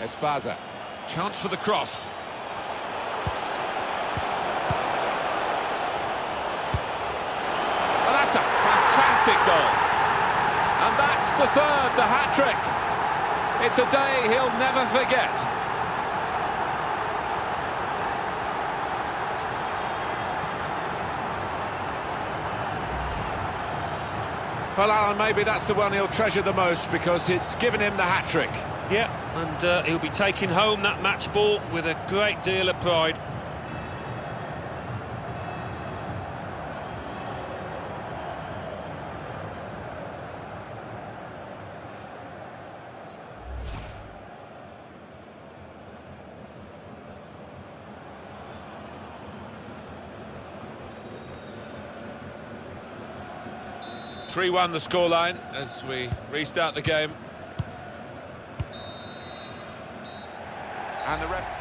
Espaza. Chance for the cross. Well, that's a fantastic goal. And that's the third, the hat-trick. It's a day he'll never forget. Well, Alan, maybe that's the one he'll treasure the most because it's given him the hat-trick. Yeah, and uh, he'll be taking home that match ball with a great deal of pride. Three-one the scoreline as we restart the game. And the ref...